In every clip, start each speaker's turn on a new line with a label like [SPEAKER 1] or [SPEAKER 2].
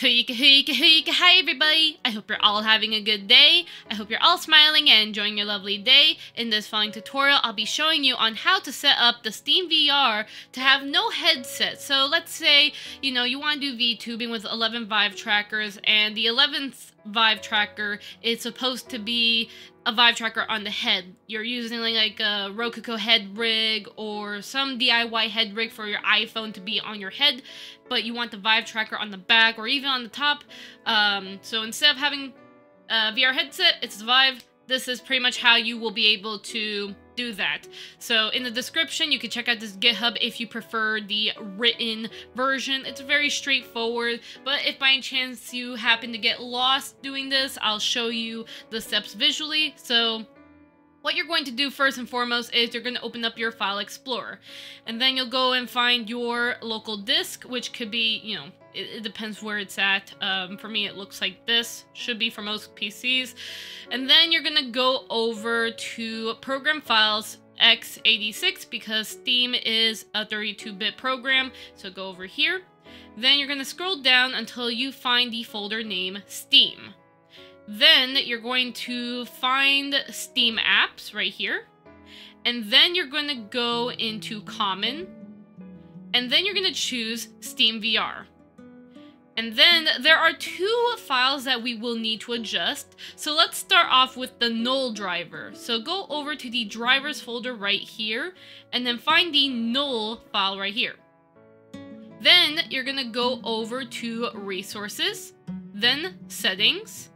[SPEAKER 1] Hoika, hoika, hoika. Hi, everybody. I hope you're all having a good day. I hope you're all smiling and enjoying your lovely day. In this following tutorial, I'll be showing you on how to set up the Steam VR to have no headset. So let's say, you know, you want to do VTubing with 11 Vive trackers and the 11th Vive tracker is supposed to be a Vive tracker on the head. You're using like a Roku head rig or some DIY head rig for your iPhone to be on your head, but you want the Vive tracker on the back or even on the top. Um, so instead of having a VR headset, it's Vive. This is pretty much how you will be able to do that. So in the description, you can check out this GitHub if you prefer the written version. It's very straightforward, but if by chance you happen to get lost doing this, I'll show you the steps visually. So what you're going to do first and foremost is you're going to open up your file explorer and then you'll go and find your local disk which could be you know it, it depends where it's at um, for me it looks like this should be for most PCs and then you're going to go over to program files x86 because Steam is a 32-bit program so go over here then you're going to scroll down until you find the folder name Steam then you're going to find Steam apps right here. And then you're going to go into Common. And then you're going to choose Steam VR. And then there are two files that we will need to adjust. So let's start off with the null driver. So go over to the drivers folder right here and then find the null file right here. Then you're gonna go over to resources, then settings,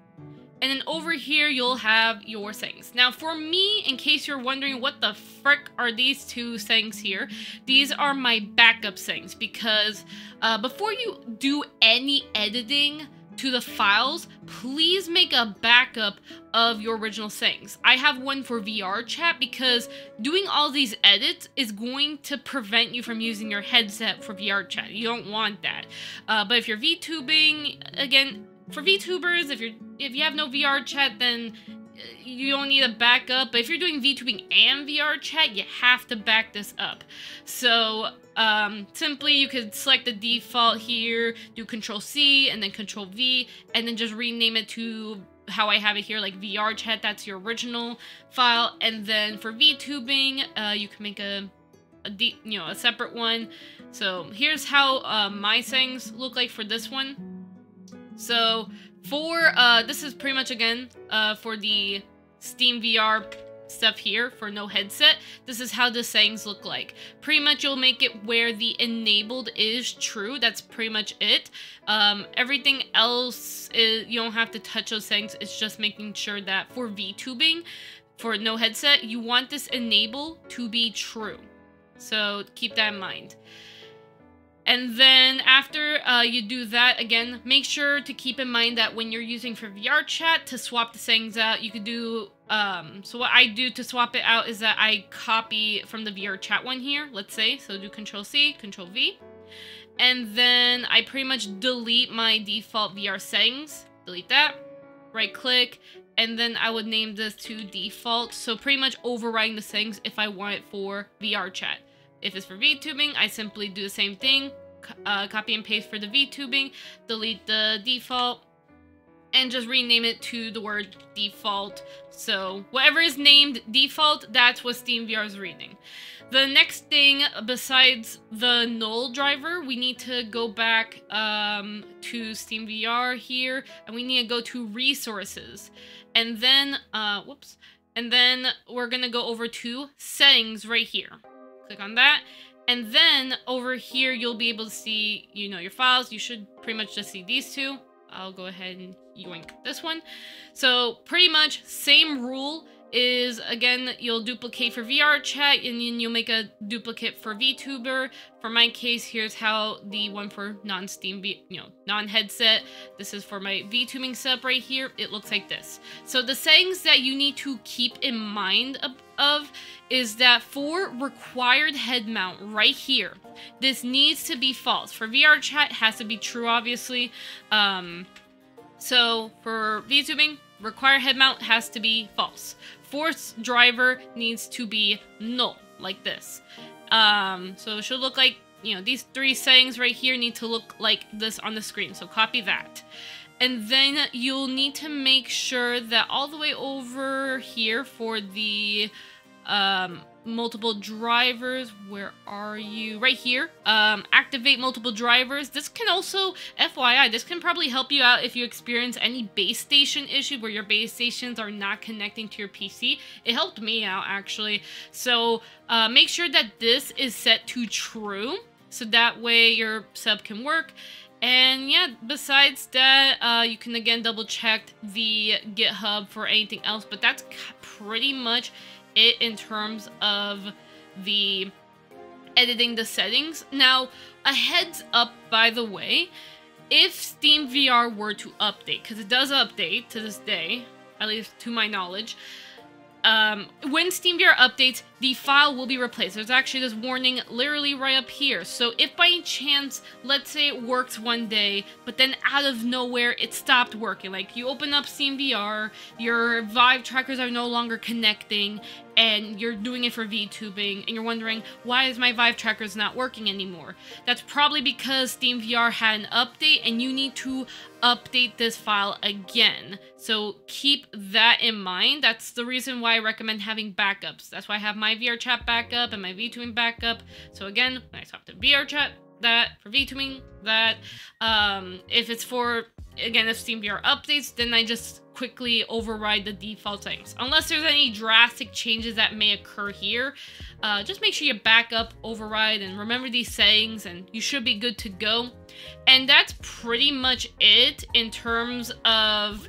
[SPEAKER 1] and then over here, you'll have your settings. Now, for me, in case you're wondering what the frick are these two settings here, these are my backup settings because uh, before you do any editing to the files, please make a backup of your original settings. I have one for VR chat because doing all these edits is going to prevent you from using your headset for VR chat. You don't want that. Uh, but if you're VTubing, again, for VTubers, if you're if you have no VR chat, then uh, you don't need a backup. But if you're doing VTubing and VR chat, you have to back this up. So um, simply you could select the default here, do Control C and then Control V, and then just rename it to how I have it here, like VR chat. That's your original file. And then for VTubing, uh, you can make a a you know, a separate one. So here's how uh, my settings look like for this one. So for, uh, this is pretty much again, uh, for the Steam VR stuff here for no headset, this is how the settings look like. Pretty much you'll make it where the enabled is true. That's pretty much it. Um, everything else, is, you don't have to touch those settings. It's just making sure that for VTubing, for no headset, you want this enable to be true. So keep that in mind. And then after uh, you do that, again, make sure to keep in mind that when you're using for VR chat to swap the settings out, you could do, um, so what I do to swap it out is that I copy from the VR chat one here, let's say, so do Control C, Control V, and then I pretty much delete my default VR settings, delete that, right click, and then I would name this to default, so pretty much overriding the settings if I want it for VR chat. If it's for VTubing, I simply do the same thing, uh, copy and paste for the VTubing, delete the default, and just rename it to the word default. So whatever is named default, that's what SteamVR is reading. The next thing, besides the null driver, we need to go back um, to SteamVR here, and we need to go to resources. And then, uh, whoops, and then we're gonna go over to settings right here. Click on that. And then over here, you'll be able to see, you know, your files. You should pretty much just see these two. I'll go ahead and yoink this one. So pretty much same rule is again you'll duplicate for VR chat and then you'll make a duplicate for VTuber. For my case, here's how the one for non-Steam, you know, non-headset. This is for my VTubing setup right here. It looks like this. So the settings that you need to keep in mind of is that for required head mount right here, this needs to be false. For VR chat, has to be true, obviously. Um, so for VTubing, required head mount has to be false force driver needs to be null, like this. Um, so it should look like you know, these three settings right here need to look like this on the screen. So copy that. And then you'll need to make sure that all the way over here for the um, multiple drivers. Where are you? Right here. Um, activate multiple drivers. This can also, FYI, this can probably help you out if you experience any base station issue where your base stations are not connecting to your PC. It helped me out actually. So uh, make sure that this is set to true. So that way your sub can work. And yeah, besides that, uh, you can again double check the GitHub for anything else, but that's pretty much it in terms of the editing the settings. Now, a heads up, by the way, if Steam VR were to update, because it does update to this day, at least to my knowledge, um, when SteamVR updates, the file will be replaced. There's actually this warning literally right up here. So if by chance, let's say it works one day, but then out of nowhere it stopped working, like you open up SteamVR, your Vive trackers are no longer connecting, and you're doing it for VTubing, and you're wondering, why is my Vive trackers not working anymore? That's probably because SteamVR had an update, and you need to update this file again. So keep that in mind. That's the reason why I recommend having backups. That's why I have my VR chat backup and my VTubing backup. So again, when I talk to VR chat, that for VTubing, that um, if it's for again if SteamVR updates, then I just quickly override the default settings. Unless there's any drastic changes that may occur here, uh, just make sure you back up, override, and remember these settings, and you should be good to go. And that's pretty much it in terms of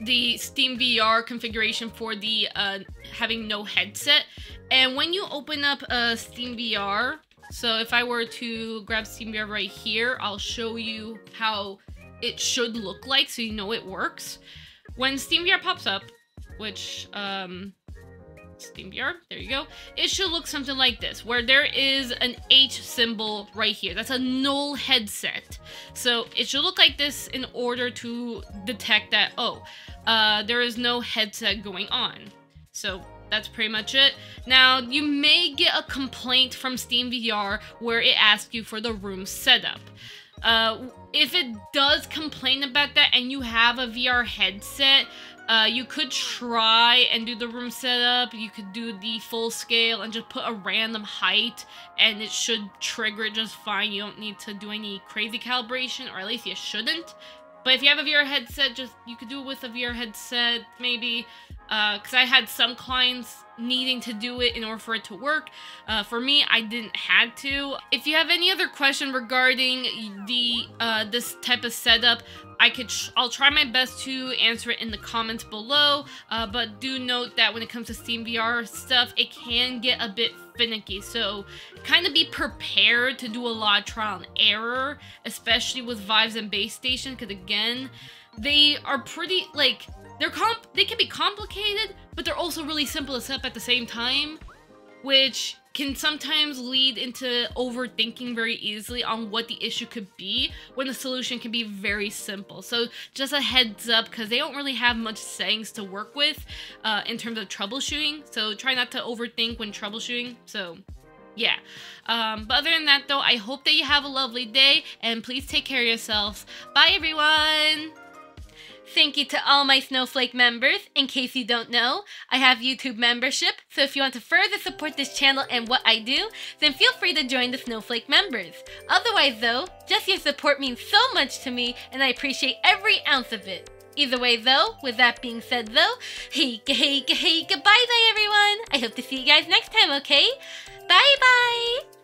[SPEAKER 1] the Steam VR configuration for the uh, having no headset. And when you open up a Steam VR, so if I were to grab Steam VR right here, I'll show you how it should look like so you know it works. When Steam VR pops up, which um, SteamVR, there you go. It should look something like this, where there is an H symbol right here. That's a null headset. So it should look like this in order to detect that, oh, uh, there is no headset going on. So that's pretty much it. Now, you may get a complaint from SteamVR where it asks you for the room setup. Uh, if it does complain about that and you have a VR headset, uh, you could try and do the room setup. You could do the full scale and just put a random height and it should trigger it just fine. You don't need to do any crazy calibration or at least you shouldn't. But if you have a VR headset, just you could do it with a VR headset maybe because uh, I had some clients needing to do it in order for it to work. Uh, for me, I didn't had to. If you have any other question regarding the uh, this type of setup, I could I'll try my best to answer it in the comments below. Uh, but do note that when it comes to Steam VR stuff, it can get a bit finicky. So kind of be prepared to do a lot of trial and error, especially with Vives and Base Station, because again, they are pretty like they're comp they can be complicated, but they're also really simple to set up at the same time, which can sometimes lead into overthinking very easily on what the issue could be when the solution can be very simple. So just a heads up because they don't really have much settings to work with uh, in terms of troubleshooting. So try not to overthink when troubleshooting. So yeah. Um, but other than that though, I hope that you have a lovely day and please take care of yourselves. Bye everyone! Thank you to all my Snowflake members. In case you don't know, I have YouTube membership, so if you want to further support this channel and what I do, then feel free to join the Snowflake members. Otherwise though, just your support means so much to me and I appreciate every ounce of it. Either way though, with that being said though, hey, hey, hey, goodbye bye everyone! I hope to see you guys next time, okay? Bye bye!